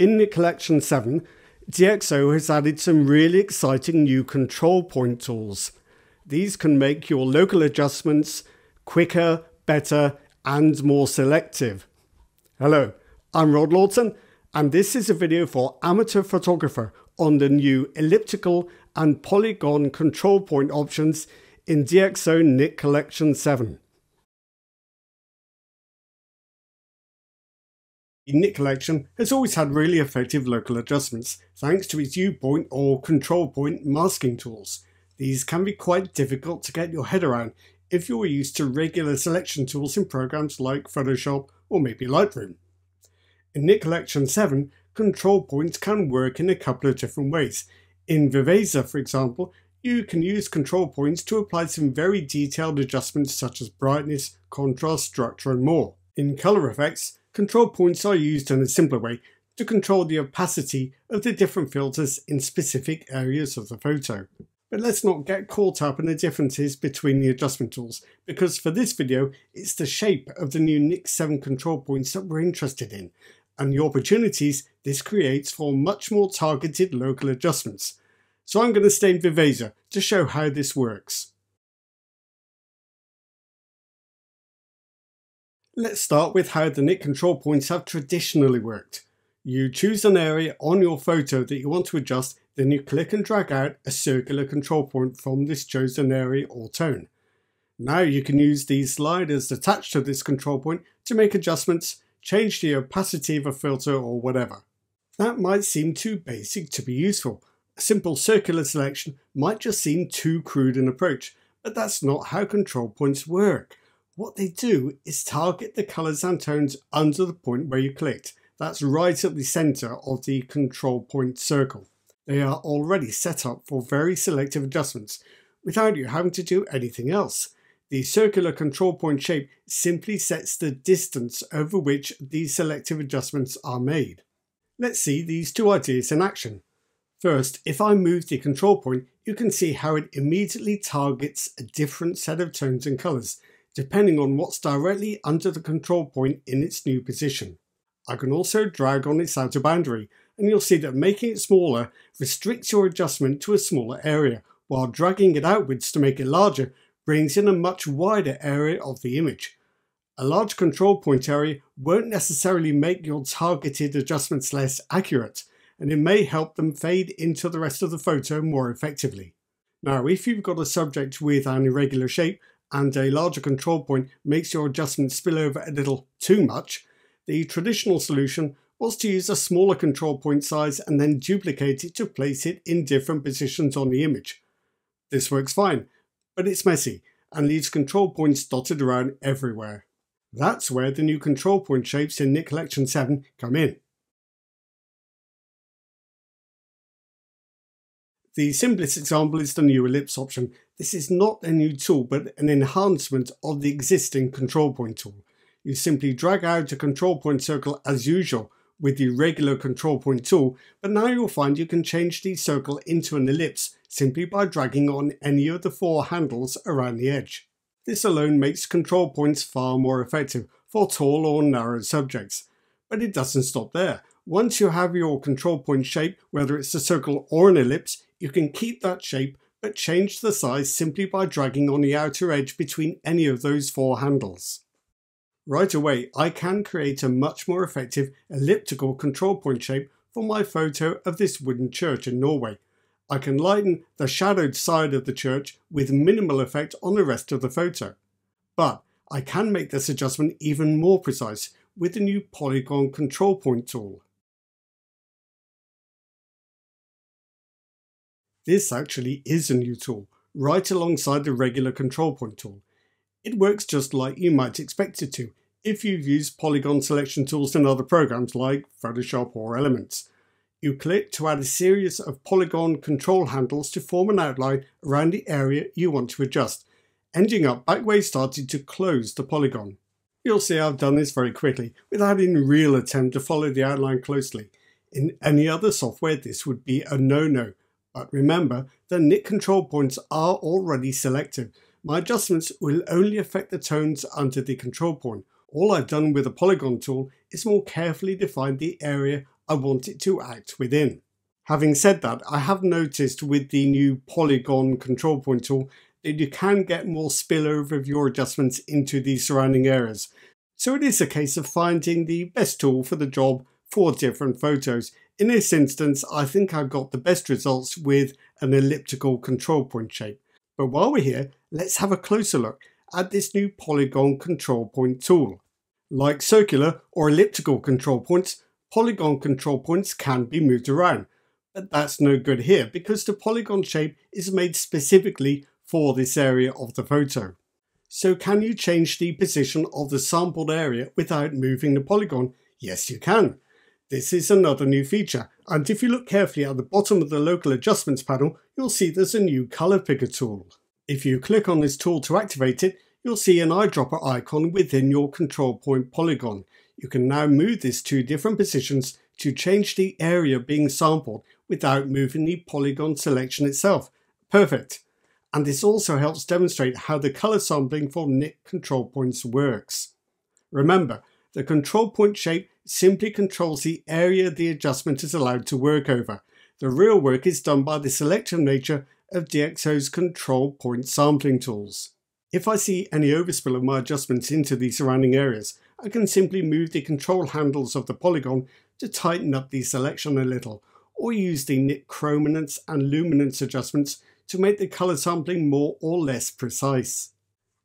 In Nik Collection 7, DxO has added some really exciting new control point tools. These can make your local adjustments quicker, better, and more selective. Hello, I'm Rod Lawton, and this is a video for amateur photographer on the new elliptical and polygon control point options in DxO Nik Collection 7. Nik Collection has always had really effective local adjustments thanks to its U Point or control point masking tools. These can be quite difficult to get your head around if you're used to regular selection tools in programs like Photoshop or maybe Lightroom. In Nik Collection 7, control points can work in a couple of different ways. In Viveza, for example, you can use control points to apply some very detailed adjustments such as brightness, contrast, structure and more. In Color Efex, Control points are used in a simpler way to control the opacity of the different filters in specific areas of the photo. But let's not get caught up in the differences between the adjustment tools, because for this video, it's the shape of the new Nik 7 control points that we're interested in, and the opportunities this creates for much more targeted local adjustments. So I'm going to stay in Viveza to show how this works. Let's start with how the Nik control points have traditionally worked. You choose an area on your photo that you want to adjust, then you click and drag out a circular control point from this chosen area or tone. Now you can use these sliders attached to this control point to make adjustments, change the opacity of a filter or whatever. That might seem too basic to be useful. A simple circular selection might just seem too crude an approach, but that's not how control points work. What they do is target the colours and tones under the point where you clicked. That's right at the centre of the control point circle. They are already set up for very selective adjustments without you having to do anything else. The circular control point shape simply sets the distance over which these selective adjustments are made. Let's see these two ideas in action. First, if I move the control point, you can see how it immediately targets a different set of tones and colours depending on what's directly under the control point in its new position. I can also drag on its outer boundary and you'll see that making it smaller restricts your adjustment to a smaller area, while dragging it outwards to make it larger brings in a much wider area of the image. A large control point area won't necessarily make your targeted adjustments less accurate, and it may help them fade into the rest of the photo more effectively. Now, if you've got a subject with an irregular shape, and a larger control point makes your adjustment spill over a little too much, the traditional solution was to use a smaller control point size and then duplicate it to place it in different positions on the image. This works fine, but it's messy and leaves control points dotted around everywhere. That's where the new control point shapes in Nik Collection 7 come in. The simplest example is the new ellipse option. This is not a new tool, but an enhancement of the existing control point tool. You simply drag out a control point circle as usual with the regular control point tool, but now you'll find you can change the circle into an ellipse simply by dragging on any of the four handles around the edge. This alone makes control points far more effective for tall or narrow subjects. But it doesn't stop there. Once you have your control point shape, whether it's a circle or an ellipse, you can keep that shape but change the size simply by dragging on the outer edge between any of those four handles. Right away, I can create a much more effective elliptical control point shape for my photo of this wooden church in Norway. I can lighten the shadowed side of the church with minimal effect on the rest of the photo. But I can make this adjustment even more precise with the new polygon control point tool. This actually is a new tool, right alongside the regular control point tool. It works just like you might expect it to if you've used polygon selection tools in other programs like Photoshop or Elements. You click to add a series of polygon control handles to form an outline around the area you want to adjust, ending up back where you started to close the polygon. You'll see I've done this very quickly without any real attempt to follow the outline closely. In any other software this would be a no-no, but remember, the Nik control points are already selected. My adjustments will only affect the tones under the control point. All I've done with the polygon tool is more carefully define the area I want it to act within. Having said that, I have noticed with the new polygon control point tool that you can get more spillover of your adjustments into the surrounding areas. So it is a case of finding the best tool for the job for different photos. In this instance, I think I've got the best results with an elliptical control point shape. But while we're here, let's have a closer look at this new polygon control point tool. Like circular or elliptical control points, polygon control points can be moved around. But that's no good here because the polygon shape is made specifically for this area of the photo. So can you change the position of the sampled area without moving the polygon? Yes you can. This is another new feature and if you look carefully at the bottom of the local adjustments panel you'll see there's a new colour picker tool. If you click on this tool to activate it you'll see an eyedropper icon within your control point polygon. You can now move this to different positions to change the area being sampled without moving the polygon selection itself. Perfect. And this also helps demonstrate how the color sampling for Nik control points works. Remember, the control point shape simply controls the area the adjustment is allowed to work over. The real work is done by the selective nature of DxO's control point sampling tools. If I see any overspill of my adjustments into the surrounding areas, I can simply move the control handles of the polygon to tighten up the selection a little, or use the Nik chrominance and luminance adjustments to make the colour sampling more or less precise.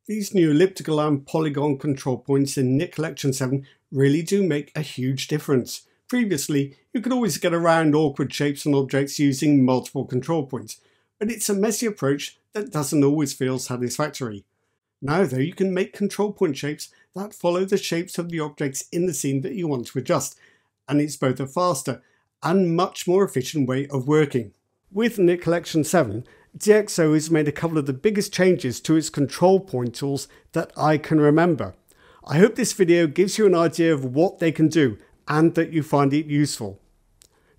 These new elliptical and polygon control points in Nik Collection 7 really do make a huge difference. Previously, you could always get around awkward shapes and objects using multiple control points, but it's a messy approach that doesn't always feel satisfactory. Now though, you can make control point shapes that follow the shapes of the objects in the scene that you want to adjust, and it's both a faster and much more efficient way of working. With Nik Collection 7, DxO has made a couple of the biggest changes to its control point tools that I can remember. I hope this video gives you an idea of what they can do and that you find it useful.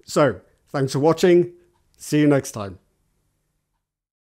So, thanks for watching, see you next time.